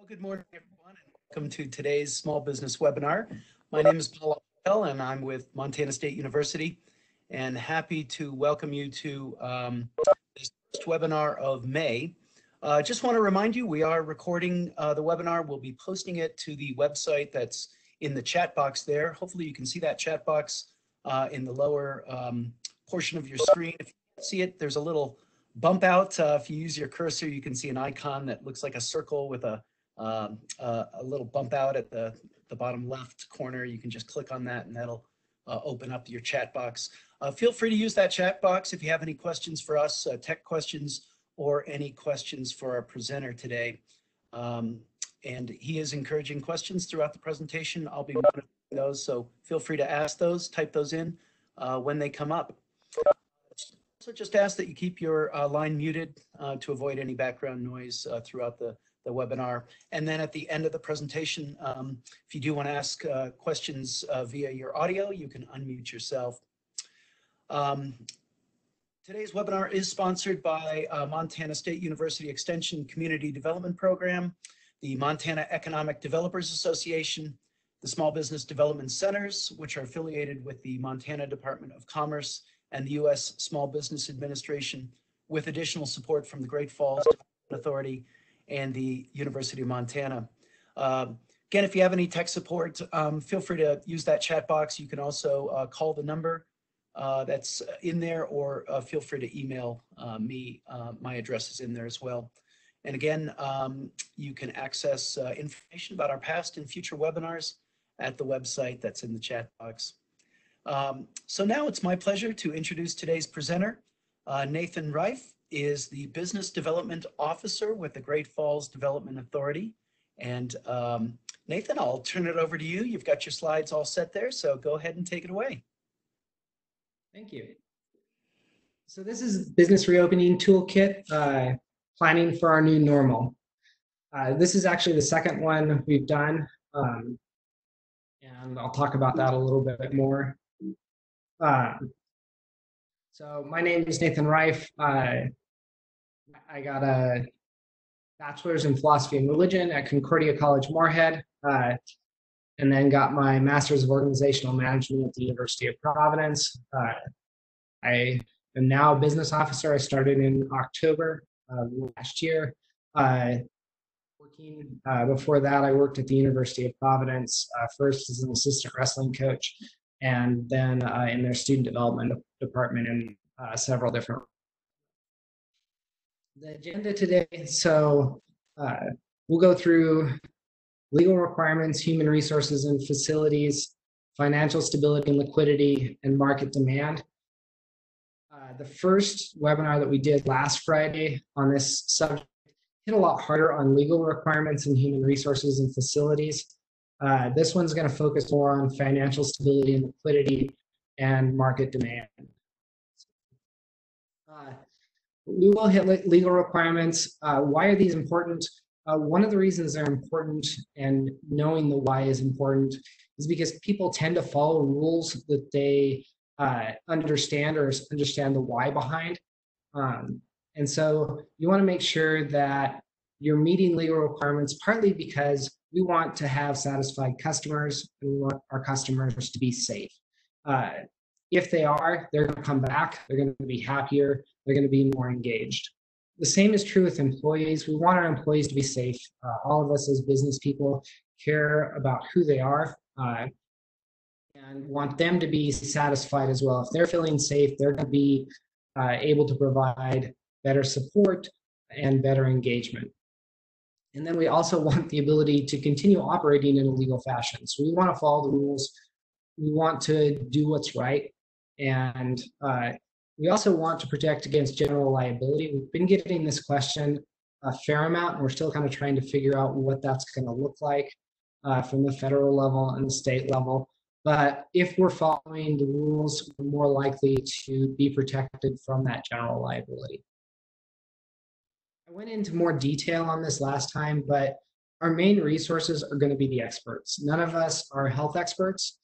Well, good morning, everyone, and welcome to today's small business webinar. My name is Paul Bell, and I'm with Montana State University, and happy to welcome you to um, this first webinar of May. Uh, just want to remind you, we are recording uh, the webinar. We'll be posting it to the website that's in the chat box there. Hopefully you can see that chat box uh, in the lower um, portion of your screen. If you see it, there's a little bump out. Uh, if you use your cursor, you can see an icon that looks like a circle with a uh, a little bump out at the, the bottom left corner. You can just click on that and that'll uh, open up your chat box. Uh, feel free to use that chat box if you have any questions for us, uh, tech questions, or any questions for our presenter today. Um, and he is encouraging questions throughout the presentation. I'll be monitoring those, so feel free to ask those, type those in uh, when they come up. So just ask that you keep your uh, line muted to avoid any background noise throughout the the webinar. And then at the end of the presentation, um, if you do want to ask uh, questions uh, via your audio, you can unmute yourself. Um, today's webinar is sponsored by uh, Montana State University Extension Community Development Program, the Montana Economic Developers Association, the Small Business Development Centers, which are affiliated with the Montana Department of Commerce and the U.S. Small Business Administration, with additional support from the Great Falls Authority and the University of Montana. Um, again, if you have any tech support, um, feel free to use that chat box. You can also uh, call the number uh, that's in there or uh, feel free to email uh, me. Uh, my address is in there as well. And again, um, you can access uh, information about our past and future webinars at the website that's in the chat box. Um, so now it's my pleasure to introduce today's presenter, Nathan Reif is the Business Development Officer with the Great Falls Development Authority. And um, Nathan, I'll turn it over to you. You've got your slides all set there, so go ahead and take it away. Thank you. So this is Business Reopening Toolkit, uh, planning for our new normal. Uh, this is actually the second one we've done, um, and I'll talk about that a little bit more. Uh, so my name is Nathan Reif. Uh, I got a bachelor's in philosophy and religion at Concordia College Moorhead, uh, and then got my master's of organizational management at the University of Providence. Uh, I am now a business officer. I started in October last year. Uh, working uh, before that, I worked at the University of Providence first as an assistant wrestling coach, and then in their student development department in several different the agenda today. So uh, we'll go through legal requirements, human resources and facilities, financial stability and liquidity, and market demand. Uh, the first webinar that we did last Friday on this subject hit a lot harder on legal requirements and human resources and facilities. Uh, this one's going to focus more on financial stability and liquidity and market demand. Uh, hit legal requirements. Uh, why are these important? Uh, one of the reasons they're important and knowing the why is important is because people tend to follow rules that they uh, understand or understand the why behind. Um, and so you want to make sure that you're meeting legal requirements partly because we want to have satisfied customers we want our customers to be safe. Uh, if they are, they're going to come back, they're going to be happier, they're going to be more engaged. The same is true with employees. We want our employees to be safe. Uh, all of us as business people care about who they are uh, and want them to be satisfied as well. If they're feeling safe, they're going to be uh, able to provide better support and better engagement. And then we also want the ability to continue operating in a legal fashion. So we want to follow the rules. We want to do what's right. And uh, we also want to protect against general liability. We've been getting this question a fair amount, and we're still kind of trying to figure out what that's going to look like uh, from the federal level and the state level. But if we're following the rules, we're more likely to be protected from that general liability. I went into more detail on this last time, but our main resources are going to be the experts. None of us are health experts,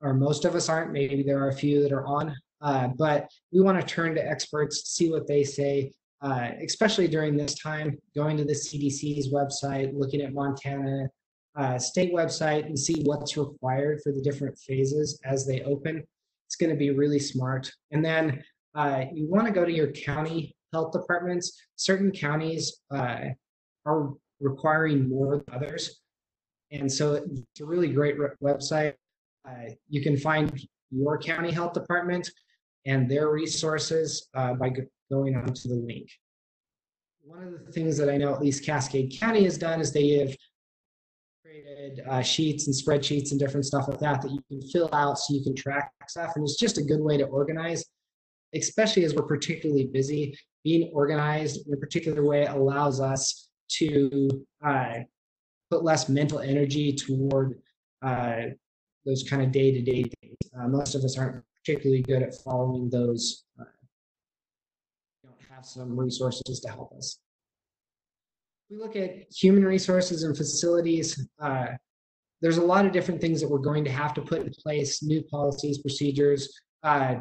or most of us aren't. Maybe there are a few that are on uh, but we want to turn to experts, see what they say, uh, especially during this time, going to the CDC's website, looking at Montana uh, state website and see what's required for the different phases as they open. It's going to be really smart. And then uh, you want to go to your county health departments. Certain counties uh, are requiring more than others. And so it's a really great website. Uh, you can find your county health department and their resources uh, by going onto the link. One of the things that I know at least Cascade County has done is they have created uh, sheets and spreadsheets and different stuff like that that you can fill out so you can track stuff. And it's just a good way to organize, especially as we're particularly busy. Being organized in a particular way allows us to uh, put less mental energy toward uh, those kind of day to day things. Uh, most of us aren't particularly good at following those. Uh, don't have some resources to help us we look at human resources and facilities, uh, there's a lot of different things that we're going to have to put in place, new policies, procedures, uh,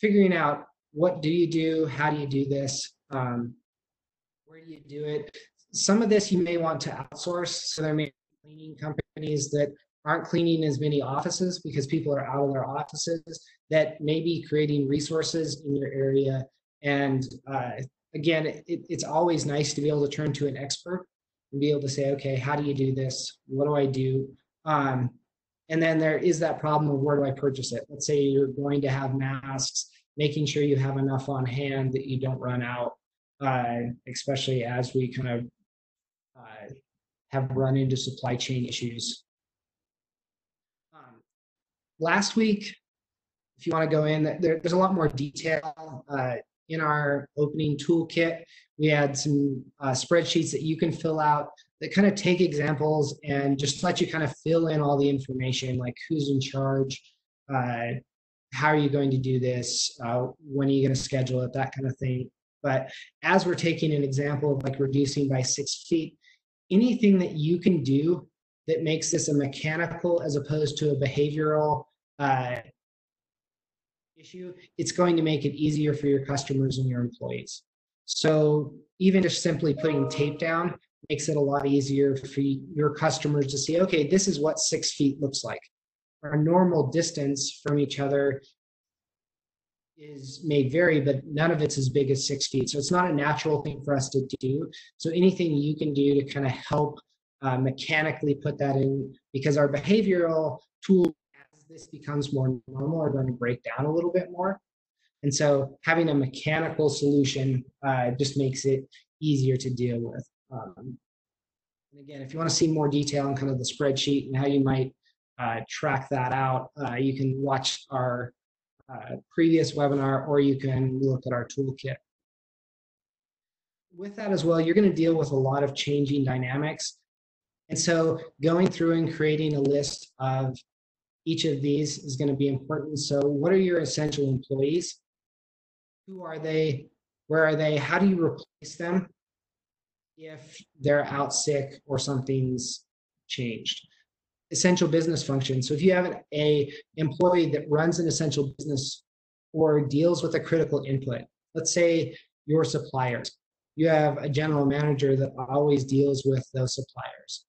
figuring out what do you do, how do you do this, um, where do you do it. Some of this you may want to outsource. So there may be cleaning companies that aren't cleaning as many offices because people are out of their offices that may be creating resources in your area and uh, again, it, it's always nice to be able to turn to an expert and be able to say, okay, how do you do this? What do I do? Um, and then there is that problem of where do I purchase it? Let's say you're going to have masks, making sure you have enough on hand that you don't run out, uh, especially as we kind of uh, have run into supply chain issues. Um, last week, if you want to go in, there, there's a lot more detail. Uh, in our opening toolkit. We had some uh, spreadsheets that you can fill out that kind of take examples and just let you kind of fill in all the information, like who's in charge, uh, how are you going to do this, uh, when are you going to schedule it, that kind of thing. But as we're taking an example of like reducing by six feet, anything that you can do that makes this a mechanical as opposed to a behavioral uh, issue, it's going to make it easier for your customers and your employees. So even just simply putting tape down makes it a lot easier for your customers to see, okay, this is what six feet looks like. Our normal distance from each other is may vary, but none of it's as big as six feet. So it's not a natural thing for us to do. So anything you can do to kind of help uh, mechanically put that in, because our behavioral tool as this becomes more normal are going to break down a little bit more. And so having a mechanical solution uh, just makes it easier to deal with. Um, and again, if you want to see more detail on kind of the spreadsheet and how you might track that out, uh, you can watch our uh, previous webinar or you can look at our toolkit. With that as well, you're going to deal with a lot of changing dynamics. And so going through and creating a list of each of these is going to be important. So what are your essential employees? Who are they? Where are they? How do you replace them if they're out sick or something's changed? Essential business function. So if you have a employee that runs an essential business or deals with a critical input, let's say your suppliers, you have a general manager that always deals with those suppliers.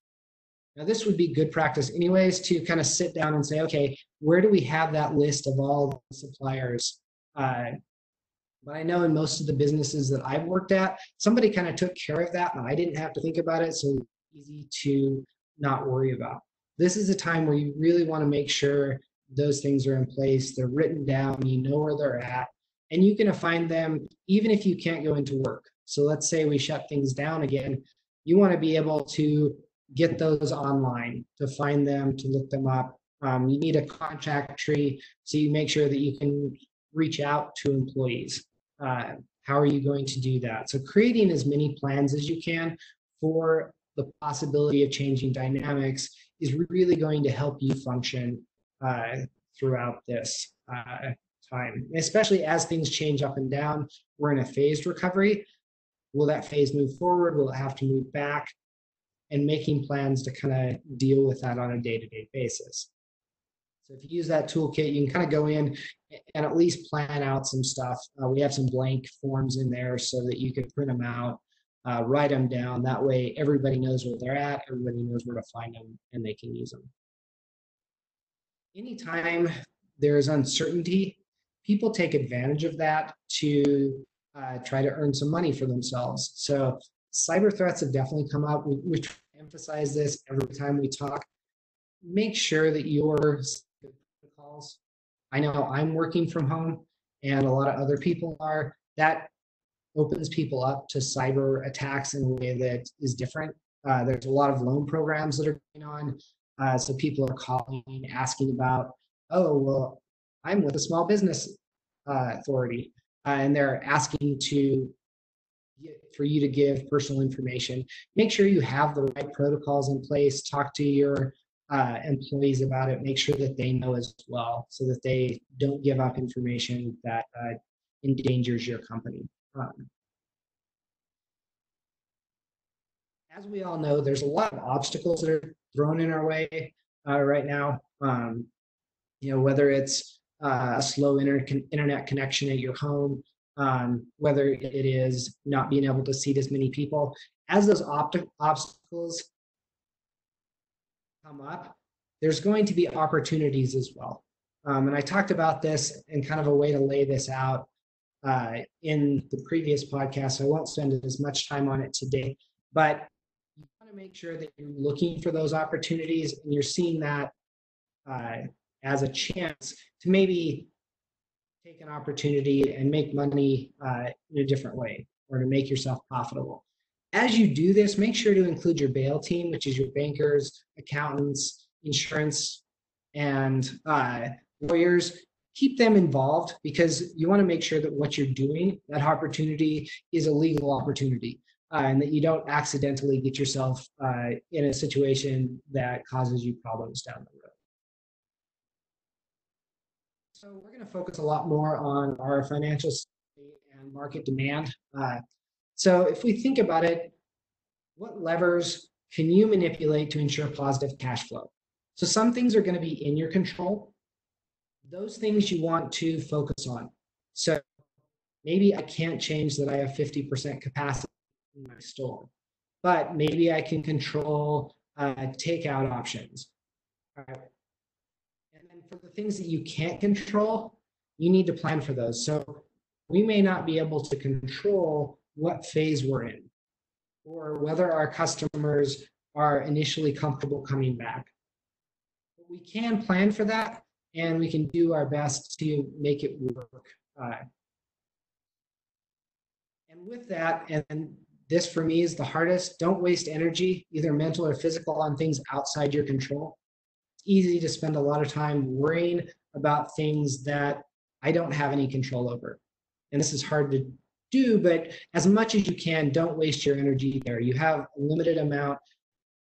Now, this would be good practice, anyways, to kind of sit down and say, okay, where do we have that list of all suppliers? Uh, but I know in most of the businesses that I've worked at, somebody kind of took care of that and I didn't have to think about it. So easy to not worry about. This is a time where you really want to make sure those things are in place, they're written down, you know where they're at, and you can find them even if you can't go into work. So let's say we shut things down again. You want to be able to get those online, to find them, to look them up. Um, you need a contact tree so you make sure that you can reach out to employees. Uh, how are you going to do that? So creating as many plans as you can for the possibility of changing dynamics is really going to help you function uh, throughout this uh, time, especially as things change up and down. We're in a phased recovery. Will that phase move forward? Will it have to move back? and making plans to kind of deal with that on a day-to-day basis. So if you use that toolkit, you can kind of go in and at least plan out some stuff. Uh, we have some blank forms in there so that you can print them out, uh, write them down. That way, everybody knows where they're at, everybody knows where to find them, and they can use them. Anytime there is uncertainty, people take advantage of that to uh, try to earn some money for themselves. So cyber threats have definitely come up. We, we emphasize this every time we talk. Make sure that your calls. I know I'm working from home, and a lot of other people are. That opens people up to cyber attacks in a way that is different. Uh, there's a lot of loan programs that are going on. Uh, so people are calling, asking about, oh, well, I'm with a small business uh, authority, uh, and they're asking to for you to give personal information. Make sure you have the right protocols in place. Talk to your uh, employees about it. Make sure that they know as well, so that they don't give up information that uh, endangers your company. As we all know, there's a lot of obstacles that are thrown in our way uh, right now. Um, you know, whether it's uh, a slow inter- internet connection at your home, um, whether it is not being able to seat as many people. As those obstacles come up, there's going to be opportunities as well. Um, and I talked about this and kind of a way to lay this out uh, in the previous podcast. I won't spend as much time on it today, but you want to make sure that you're looking for those opportunities and you're seeing that uh, as a chance to maybe take an opportunity and make money uh, in a different way or to make yourself profitable. As you do this, make sure to include your bail team, which is your bankers, accountants, insurance, and uh, lawyers. Keep them involved because you want to make sure that what you're doing, that opportunity, is a legal opportunity. Uh, and that you don't accidentally get yourself uh, in a situation that causes you problems down the road. So we're going to focus a lot more on our financial and market demand. Uh, so if we think about it, what levers can you manipulate to ensure positive cash flow? So some things are going to be in your control. Those things you want to focus on. So maybe I can't change that I have 50% capacity in my store, but maybe I can control uh, takeout options. All right for the things that you can't control, you need to plan for those. So we may not be able to control what phase we're in or whether our customers are initially comfortable coming back. But we can plan for that and we can do our best to make it work. Uh, and with that, and this for me is the hardest, don't waste energy, either mental or physical, on things outside your control easy to spend a lot of time worrying about things that I don't have any control over. And this is hard to do, but as much as you can, don't waste your energy there. You have a limited amount,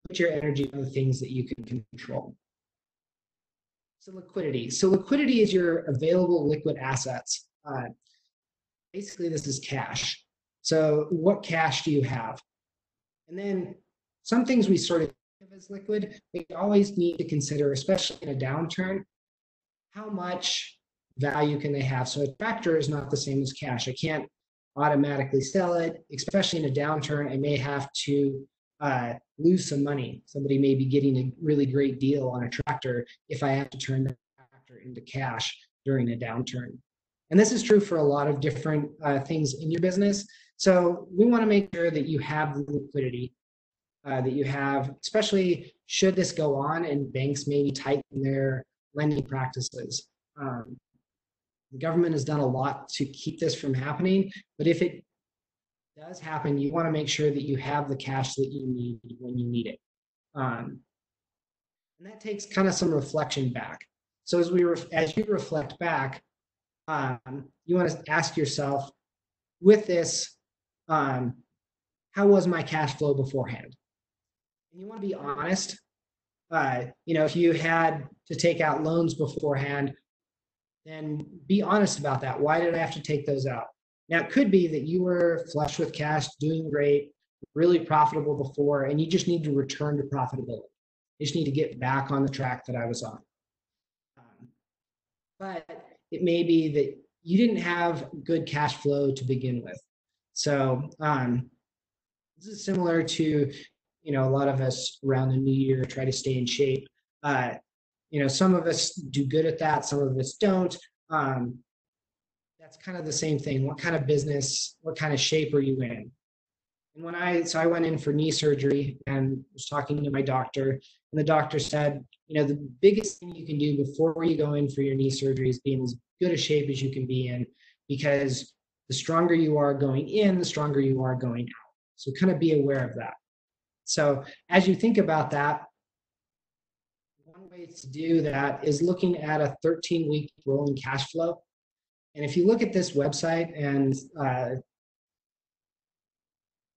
put your energy on the things that you can control. So liquidity. So liquidity is your available liquid assets. Uh, basically, this is cash. So what cash do you have? And then some things we sort of as liquid, we always need to consider, especially in a downturn, how much value can they have? So a tractor is not the same as cash. I can't automatically sell it, especially in a downturn. I may have to uh, lose some money. Somebody may be getting a really great deal on a tractor if I have to turn the tractor into cash during a downturn. And this is true for a lot of different uh, things in your business. So we want to make sure that you have the liquidity uh, that you have, especially should this go on and banks maybe tighten their lending practices. Um, the government has done a lot to keep this from happening, but if it does happen, you want to make sure that you have the cash that you need when you need it. Um, and that takes kind of some reflection back. So as we as you reflect back, um, you want to ask yourself, with this, um, how was my cash flow beforehand? and you want to be honest. Uh, you know, if you had to take out loans beforehand, then be honest about that. Why did I have to take those out? Now, it could be that you were flush with cash, doing great, really profitable before, and you just need to return to profitability. You just need to get back on the track that I was on. Um, but it may be that you didn't have good cash flow to begin with. So um, this is similar to, you know, a lot of us around the new year try to stay in shape. Uh, you know, some of us do good at that, some of us don't. Um, that's kind of the same thing. What kind of business, what kind of shape are you in? And when I, so I went in for knee surgery and was talking to my doctor, and the doctor said, you know, the biggest thing you can do before you go in for your knee surgery is be in as good a shape as you can be in, because the stronger you are going in, the stronger you are going out. So kind of be aware of that. So as you think about that, one way to do that is looking at a 13 week rolling cash flow. And if you look at this website and uh,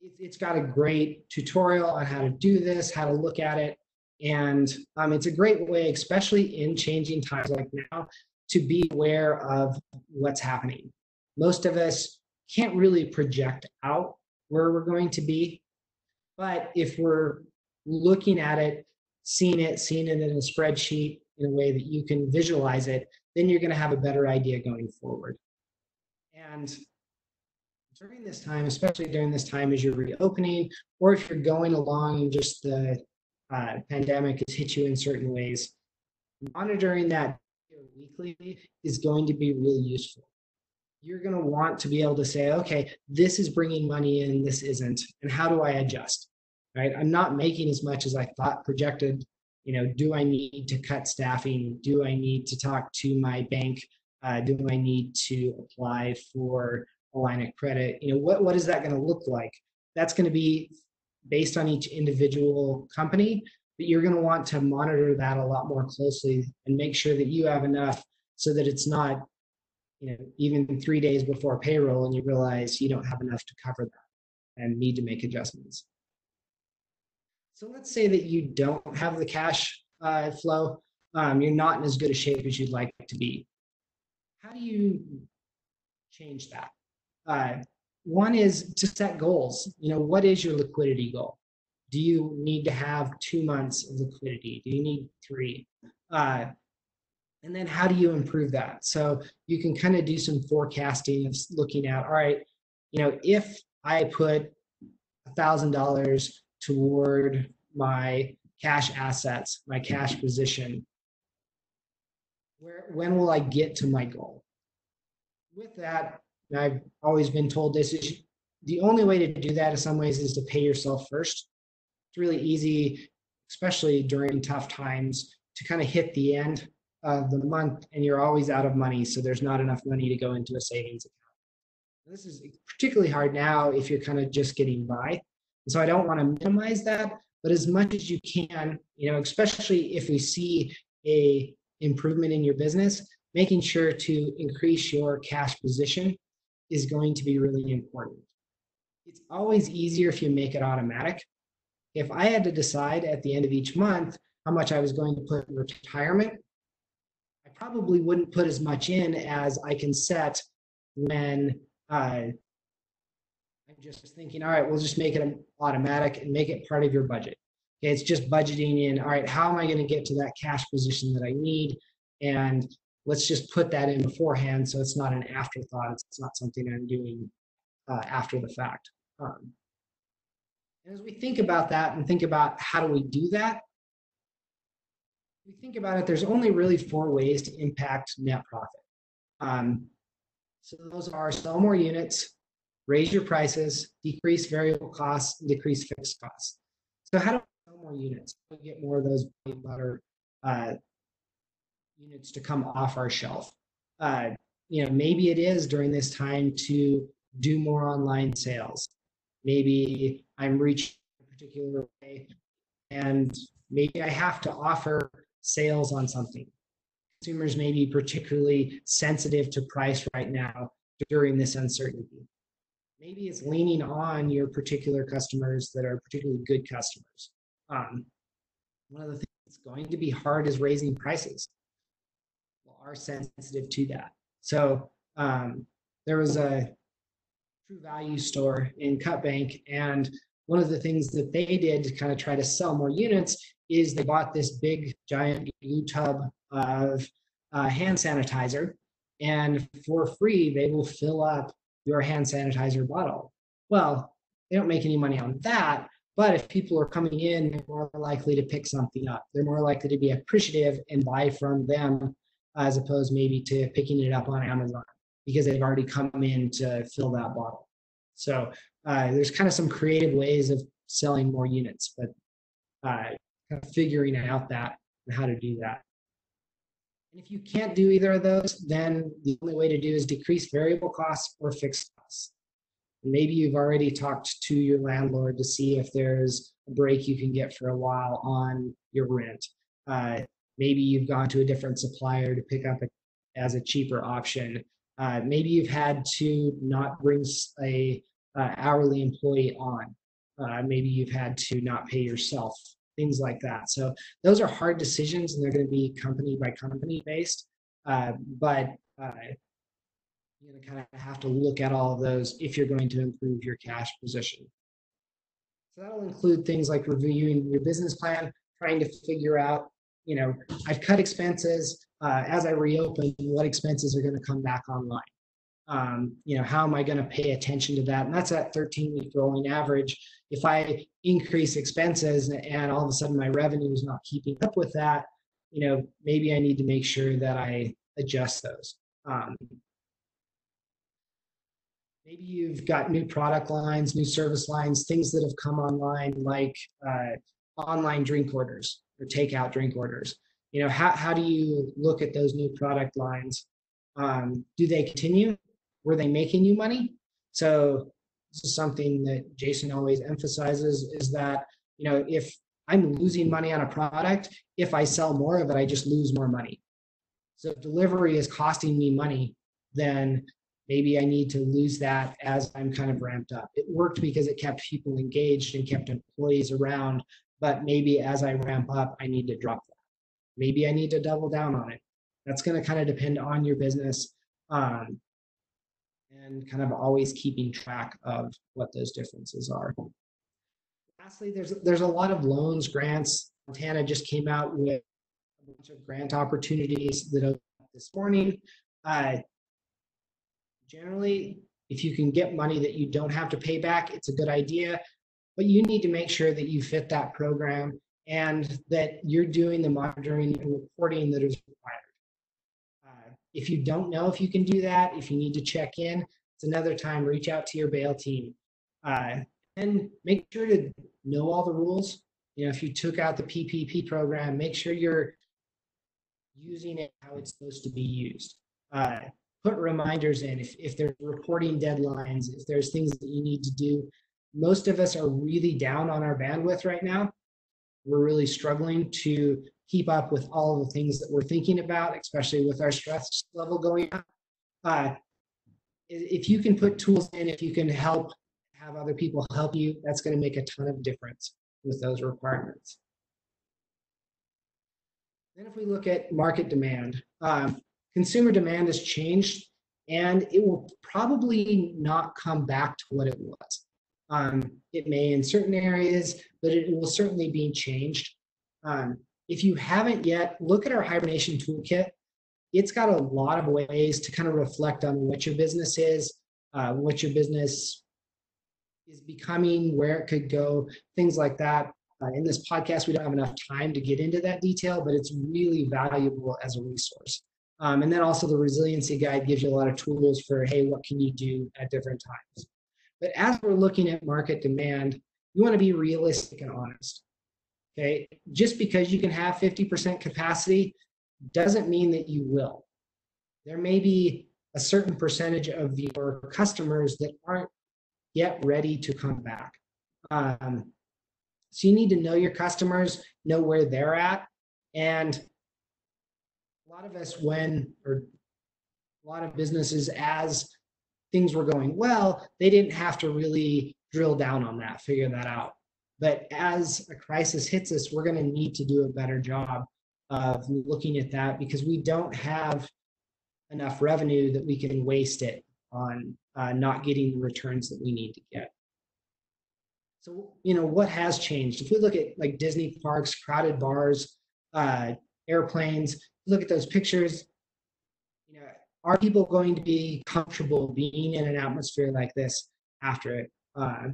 it, it's got a great tutorial on how to do this, how to look at it. And um, it's a great way, especially in changing times like now, to be aware of what's happening. Most of us can't really project out where we're going to be. But if we're looking at it, seeing it, seeing it in a spreadsheet in a way that you can visualize it, then you're going to have a better idea going forward. And during this time, especially during this time as you're reopening, or if you're going along and just the uh, pandemic has hit you in certain ways, monitoring that weekly is going to be really useful. You're going to want to be able to say, okay, this is bringing money in, this isn't, and how do I adjust? Right? I'm not making as much as I thought projected. You know, do I need to cut staffing? Do I need to talk to my bank? Uh, do I need to apply for a line of credit? You know, what, what is that going to look like? That's going to be based on each individual company, but you're going to want to monitor that a lot more closely and make sure that you have enough so that it's not, you know, even three days before payroll and you realize you don't have enough to cover that and need to make adjustments. So let's say that you don't have the cash uh, flow. Um, you're not in as good a shape as you'd like to be. How do you change that? Uh, one is to set goals. You know, what is your liquidity goal? Do you need to have two months of liquidity? Do you need three? Uh, and then how do you improve that? So you can kind of do some forecasting of looking at, all right, you know, if I put a thousand dollars toward my cash assets, my cash position, where when will I get to my goal? With that, I've always been told this is the only way to do that in some ways is to pay yourself first. It's really easy, especially during tough times, to kind of hit the end of the month and you're always out of money. So there's not enough money to go into a savings account. This is particularly hard now if you're kind of just getting by. And so I don't want to minimize that, but as much as you can, you know, especially if we see a improvement in your business, making sure to increase your cash position is going to be really important. It's always easier if you make it automatic. If I had to decide at the end of each month how much I was going to put in retirement, I probably wouldn't put as much in as I can set when uh, just thinking, all right, we'll just make it automatic and make it part of your budget. Okay, it's just budgeting in, all right, how am I going to get to that cash position that I need? And let's just put that in beforehand so it's not an afterthought. It's not something I'm doing uh, after the fact. Um, and as we think about that and think about how do we do that, we think about it, there's only really four ways to impact net profit. Um, so those are sell more units, raise your prices, decrease variable costs, and decrease fixed costs. So how do we sell more units? How do we get more of those butter uh, units to come off our shelf. Uh, you know, maybe it is during this time to do more online sales. Maybe I'm reaching a particular way and maybe I have to offer sales on something. Consumers may be particularly sensitive to price right now during this uncertainty. Maybe it's leaning on your particular customers that are particularly good customers. Um, one of the things that's going to be hard is raising prices are sensitive to that. So um, there was a true value store in Cut Bank, and one of the things that they did to kind of try to sell more units is they bought this big giant glue tub of uh, hand sanitizer, and for free, they will fill up your hand sanitizer bottle. Well, they don't make any money on that, but if people are coming in, they're more likely to pick something up. They're more likely to be appreciative and buy from them as opposed maybe to picking it up on Amazon because they've already come in to fill that bottle. So uh, there's kind of some creative ways of selling more units, but uh, kind of figuring out that and how to do that. If you can't do either of those, then the only way to do is decrease variable costs or fixed costs. Maybe you've already talked to your landlord to see if there's a break you can get for a while on your rent. Uh, maybe you've gone to a different supplier to pick up a, as a cheaper option. Uh, maybe you've had to not bring a uh, hourly employee on. Uh, maybe you've had to not pay yourself, things like that. So those are hard decisions, and they're going to be company by company based. Uh, but uh, you're going to kind of have to look at all of those if you're going to improve your cash position. So that'll include things like reviewing your business plan, trying to figure out, you know, I've cut expenses. Uh, as I reopen, what expenses are going to come back online? Um, you know, how am I going to pay attention to that? And that's that 13 week rolling average. If I increase expenses and all of a sudden my revenue is not keeping up with that, you know, maybe I need to make sure that I adjust those. Um, maybe you've got new product lines, new service lines, things that have come online like uh, online drink orders or takeout drink orders. You know, how, how do you look at those new product lines? Um, do they continue? Were they making you money? So this is something that Jason always emphasizes is that, you know, if I'm losing money on a product, if I sell more of it, I just lose more money. So if delivery is costing me money, then maybe I need to lose that as I'm kind of ramped up. It worked because it kept people engaged and kept employees around, but maybe as I ramp up, I need to drop that. Maybe I need to double down on it. That's going to kind of depend on your business. Um, and kind of always keeping track of what those differences are. Lastly, there's there's a lot of loans, grants. Montana just came out with a bunch of grant opportunities that are this morning. Uh, generally, if you can get money that you don't have to pay back, it's a good idea. But you need to make sure that you fit that program and that you're doing the monitoring and reporting that is required. If you don't know if you can do that, if you need to check in, it's another time, reach out to your bail team. Uh, and make sure to know all the rules. You know, if you took out the PPP program, make sure you're using it how it's supposed to be used. Uh, put reminders in if, if there's reporting deadlines, if there's things that you need to do. Most of us are really down on our bandwidth right now. We're really struggling to keep up with all the things that we're thinking about, especially with our stress level going up. Uh, if you can put tools in, if you can help have other people help you, that's going to make a ton of difference with those requirements. Then if we look at market demand, um, consumer demand has changed and it will probably not come back to what it was. Um, it may in certain areas, but it will certainly be changed. Um, if you haven't yet, look at our hibernation toolkit. It's got a lot of ways to kind of reflect on what your business is, uh, what your business is becoming, where it could go, things like that. Uh, in this podcast, we don't have enough time to get into that detail, but it's really valuable as a resource. Um, and then also the resiliency guide gives you a lot of tools for, hey, what can you do at different times? But as we're looking at market demand, you want to be realistic and honest. Okay, just because you can have 50% capacity doesn't mean that you will. There may be a certain percentage of your customers that aren't yet ready to come back. Um, so you need to know your customers, know where they're at. And a lot of us, when, or a lot of businesses, as things were going well, they didn't have to really drill down on that, figure that out. But as a crisis hits us, we're going to need to do a better job of looking at that because we don't have enough revenue that we can waste it on uh, not getting the returns that we need to get. So, you know, what has changed? If we look at like Disney parks, crowded bars, uh, airplanes, look at those pictures, you know, are people going to be comfortable being in an atmosphere like this after it? Uh,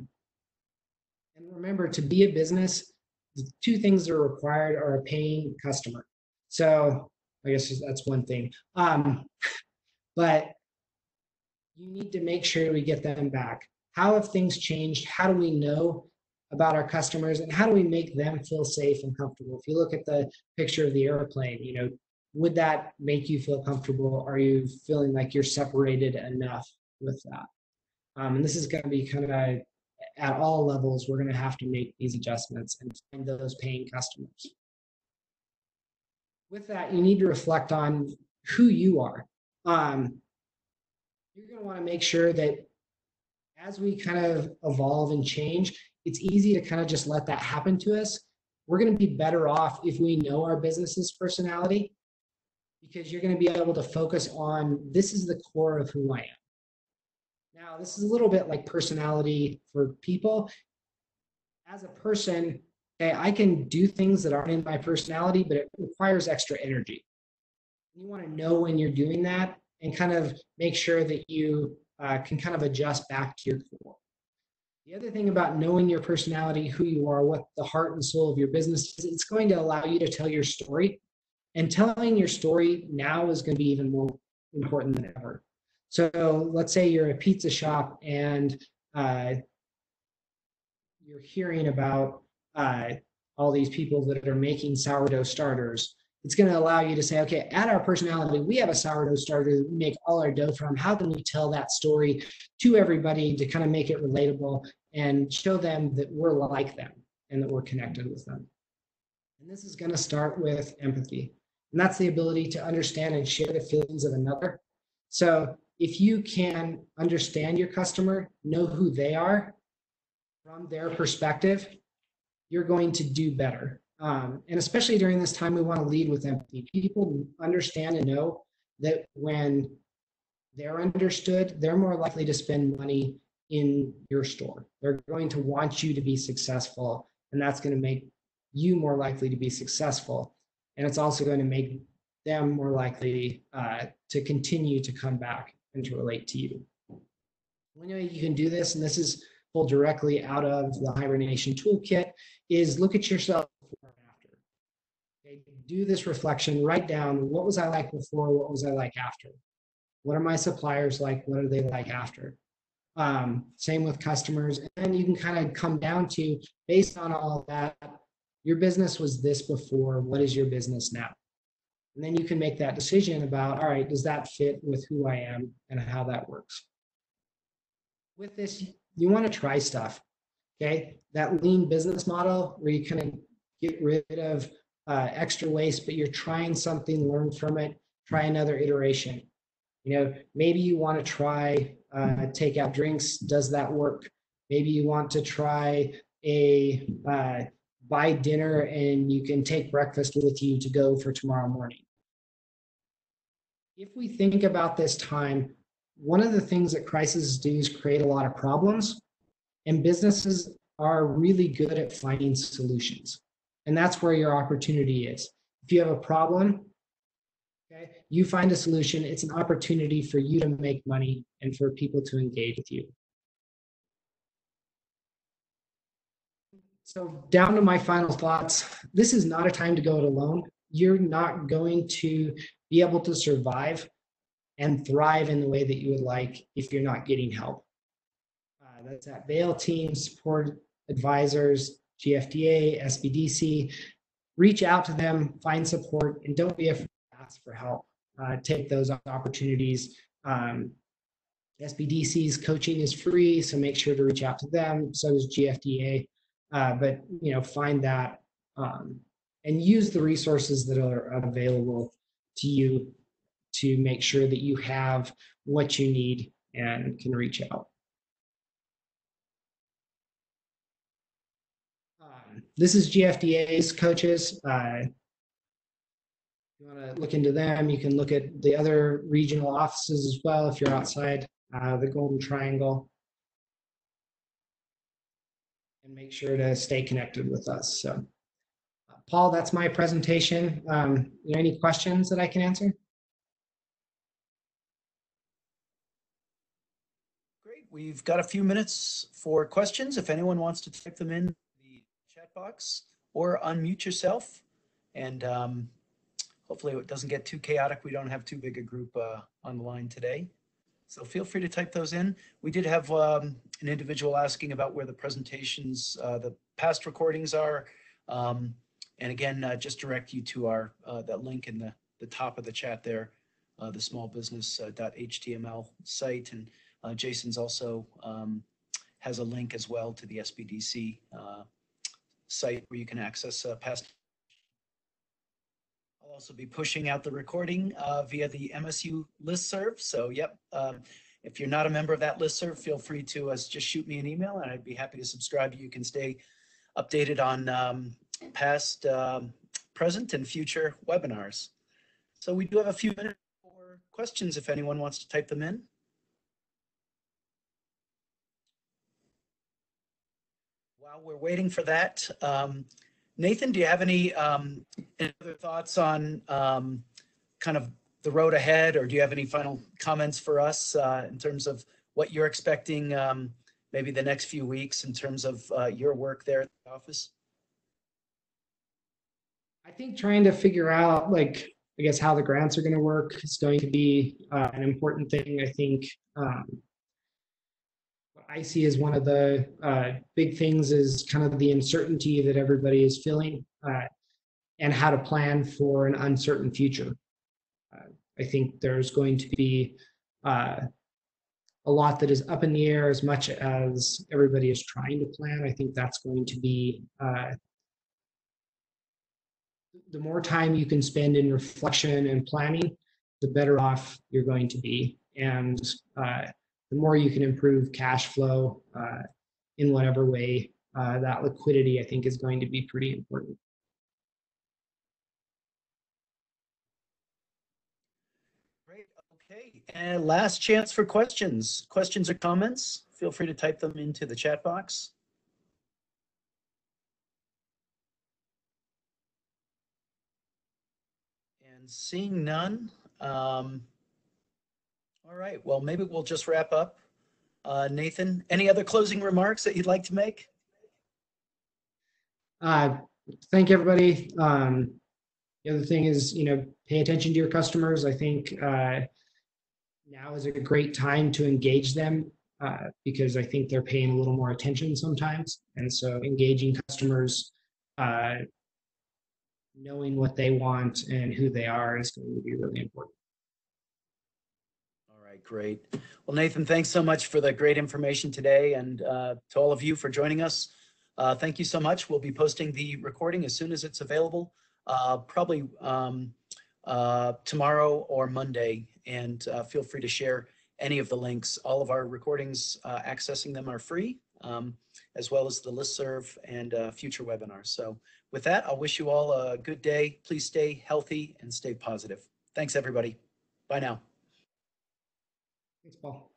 and remember, to be a business, the two things that are required are a paying customer. So I guess that's one thing. Um, but you need to make sure we get them back. How have things changed? How do we know about our customers and how do we make them feel safe and comfortable? If you look at the picture of the airplane, you know, would that make you feel comfortable? Are you feeling like you're separated enough with that? Um, and this is going to be kind of at all levels, we're going to have to make these adjustments and find those paying customers. With that, you need to reflect on who you are. Um, you're going to want to make sure that as we kind of evolve and change, it's easy to kind of just let that happen to us. We're going to be better off if we know our business's personality because you're going to be able to focus on this is the core of who I am. Now, this is a little bit like personality for people. As a person, okay, I can do things that aren't in my personality, but it requires extra energy. You want to know when you're doing that and kind of make sure that you uh, can kind of adjust back to your core. The other thing about knowing your personality, who you are, what the heart and soul of your business is, it's going to allow you to tell your story. And telling your story now is going to be even more important than ever. So let's say you're a pizza shop and uh, you're hearing about uh, all these people that are making sourdough starters it's going to allow you to say, okay, at our personality, we have a sourdough starter that we make all our dough from. How can we tell that story to everybody to kind of make it relatable and show them that we're like them and that we're connected with them? And this is going to start with empathy. And that's the ability to understand and share the feelings of another. So if you can understand your customer, know who they are from their perspective, you're going to do better. Um, and especially during this time, we want to lead with empathy. People understand and know that when they're understood, they're more likely to spend money in your store. They're going to want you to be successful, and that's going to make you more likely to be successful. And it's also going to make them more likely uh, to continue to come back and to relate to you. One way you can do this, and this is pulled directly out of the hibernation toolkit, is look at yourself before and after. Okay, do this reflection, write down what was I like before, what was I like after? What are my suppliers like? What are they like after? Um, same with customers. And then you can kind of come down to based on all that, your business was this before, what is your business now? And then you can make that decision about, all right, does that fit with who I am and how that works? With this, you want to try stuff. Okay. That lean business model where you kind of get rid of uh, extra waste, but you're trying something, learn from it, try another iteration. You know, maybe you want to try uh, take out drinks. Does that work? Maybe you want to try a uh, buy dinner and you can take breakfast with you to go for tomorrow morning. If we think about this time, one of the things that crises do is create a lot of problems, and businesses are really good at finding solutions. And that's where your opportunity is. If you have a problem, okay, you find a solution. It's an opportunity for you to make money and for people to engage with you. So down to my final thoughts. This is not a time to go it alone. You're not going to be able to survive and thrive in the way that you would like if you're not getting help. Uh, that's at bail team, support advisors, GFDA, SBDC, reach out to them, find support, and don't be afraid to ask for help. Uh, take those opportunities. Um, SBDC's coaching is free, so make sure to reach out to them. So is GFDA. Uh, but you know, find that um, and use the resources that are available to you to make sure that you have what you need and can reach out. this is GFDA's coaches. Uh, you want to look into them, you can look at the other regional offices as well if you're outside uh, the Golden Triangle and make sure to stay connected with us. So, uh, Paul, that's my presentation. Um, any questions that I can answer? Great. We've got a few minutes for questions. If anyone wants to type them in the chat box or unmute yourself and um, hopefully it doesn't get too chaotic. We don't have too big a group uh, on the line today. So feel free to type those in. We did have um, an individual asking about where the presentations, uh, the past recordings are. Um, and again, uh, just direct you to our, uh, that link in the, the top of the chat there, uh, the smallbusiness.html site. And uh, Jason's also um, has a link as well to the SBDC uh, site where you can access uh, past. Also be pushing out the recording uh, via the MSU listserv. So, yep, um, if you're not a member of that listserv, feel free to uh, just shoot me an email and I'd be happy to subscribe. You can stay updated on um, past, um, present, and future webinars. So, we do have a few minutes for questions if anyone wants to type them in. While we're waiting for that, um, Nathan, do you have any, um, any other thoughts on um, kind of the road ahead, or do you have any final comments for us uh, in terms of what you're expecting um, maybe the next few weeks in terms of uh, your work there at the office? I think trying to figure out, like, I guess how the grants are going to work is going to be uh, an important thing. I think um, I see as one of the uh, big things is kind of the uncertainty that everybody is feeling uh, and how to plan for an uncertain future. Uh, I think there's going to be uh, a lot that is up in the air as much as everybody is trying to plan. I think that's going to be uh, the more time you can spend in reflection and planning, the better off you're going to be. And uh, the more you can improve cash flow uh, in whatever way, uh, that liquidity, I think, is going to be pretty important. Great. Okay. And last chance for questions. Questions or comments? Feel free to type them into the chat box. And seeing none, um, all right, well, maybe we'll just wrap up. Uh, Nathan, any other closing remarks that you'd like to make? Uh, thank everybody. Um, the other thing is, you know, pay attention to your customers. I think uh, now is a great time to engage them uh, because I think they're paying a little more attention sometimes. And so engaging customers, uh, knowing what they want and who they are is going to be really important. Great. Well, Nathan, thanks so much for the great information today and uh, to all of you for joining us. Uh, thank you so much. We'll be posting the recording as soon as it's available, uh, probably um, uh, tomorrow or Monday. And uh, feel free to share any of the links. All of our recordings, uh, accessing them are free, um, as well as the listserv and future webinars. So with that, I'll wish you all a good day. Please stay healthy and stay positive. Thanks, everybody. Bye now. Thanks, Paul.